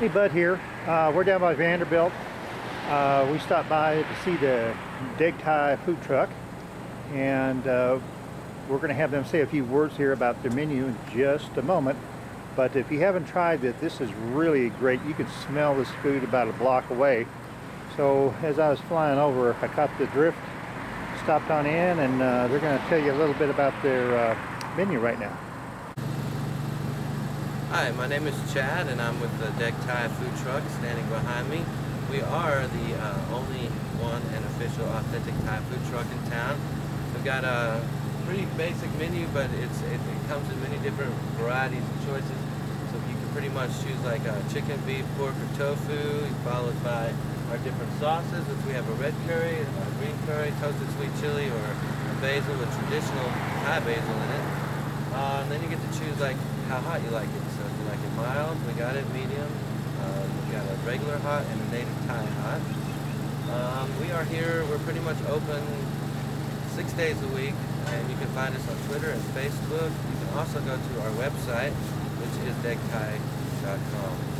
Hey, Bud here. Uh, we're down by Vanderbilt. Uh, we stopped by to see the Deg Thai food truck, and uh, we're going to have them say a few words here about their menu in just a moment. But if you haven't tried it, this is really great. You can smell this food about a block away. So as I was flying over, I caught the drift, stopped on in, and uh, they're going to tell you a little bit about their uh, menu right now. Hi, my name is Chad and I'm with the Deg Thai food truck standing behind me. We are the uh, only one and official authentic Thai food truck in town. We've got a pretty basic menu, but it's it, it comes in many different varieties and choices. So you can pretty much choose like uh, chicken, beef, pork, or tofu, followed by our different sauces, which we have a red curry, a green curry, toasted sweet chili, or a basil with traditional Thai basil in it. And then you get to choose like how hot you like it. So if you like it mild, we got it medium. Uh, we got a regular hot and a native Thai hot. Um, we are here. We're pretty much open six days a week, and you can find us on Twitter and Facebook. You can also go to our website, which is degthai.com.